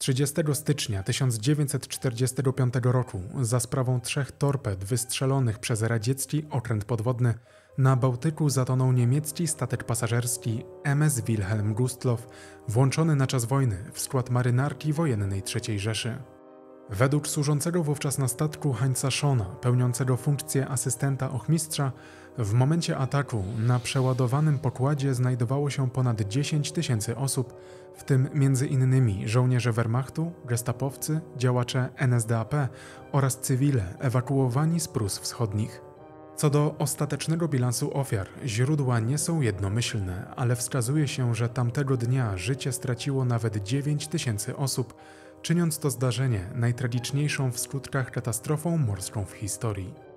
30 stycznia 1945 roku za sprawą trzech torped wystrzelonych przez radziecki okręt podwodny na Bałtyku zatonął niemiecki statek pasażerski MS Wilhelm Gustloff, włączony na czas wojny w skład marynarki wojennej III Rzeszy. Według służącego wówczas na statku Heinza Schona, pełniącego funkcję asystenta ochmistrza, w momencie ataku na przeładowanym pokładzie znajdowało się ponad 10 tysięcy osób, w tym m.in. żołnierze Wehrmachtu, gestapowcy, działacze NSDAP oraz cywile ewakuowani z Prus Wschodnich. Co do ostatecznego bilansu ofiar, źródła nie są jednomyślne, ale wskazuje się, że tamtego dnia życie straciło nawet 9 tysięcy osób, czyniąc to zdarzenie najtragiczniejszą w skutkach katastrofą morską w historii.